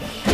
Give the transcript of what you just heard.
Yeah.